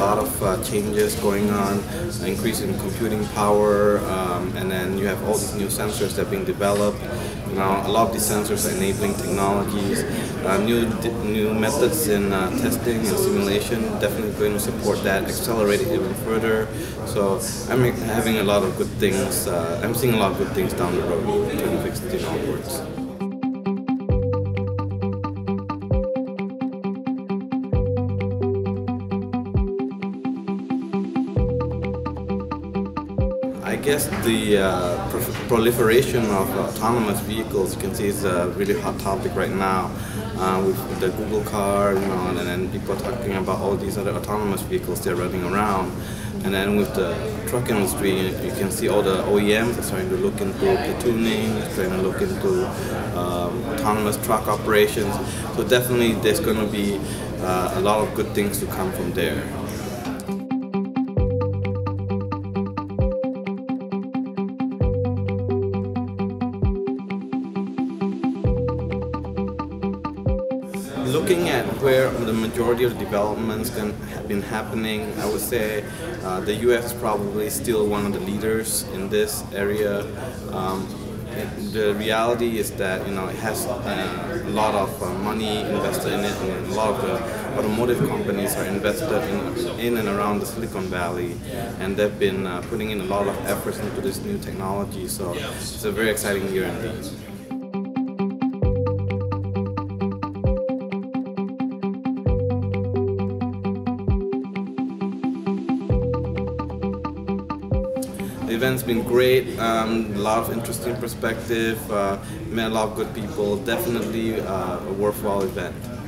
lot of uh, changes going on, increase in computing power, um, and then you have all these new sensors that are being developed. You know, a lot of these sensors are enabling technologies, uh, new new methods in uh, testing and simulation. Definitely going to support that, accelerate it even further. So I'm having a lot of good things. Uh, I'm seeing a lot of good things down the road, 2016 onwards. I guess the uh, pro proliferation of autonomous vehicles, you can see, is a really hot topic right now. Uh, with the Google car, you know, and then people talking about all these other autonomous vehicles they're running around. And then with the truck industry, you can see all the OEMs are starting to look into platooning, trying to look into um, autonomous truck operations. So definitely there's going to be uh, a lot of good things to come from there. Looking at where the majority of developments can, have been happening, I would say uh, the U.S. is probably still one of the leaders in this area. Um, the reality is that you know it has uh, a lot of uh, money invested in it, and a lot of the automotive companies are invested in, in and around the Silicon Valley, and they've been uh, putting in a lot of efforts into this new technology. So it's a very exciting year indeed. The event's been great, um, a lot of interesting perspective, uh, met a lot of good people, definitely uh, a worthwhile event.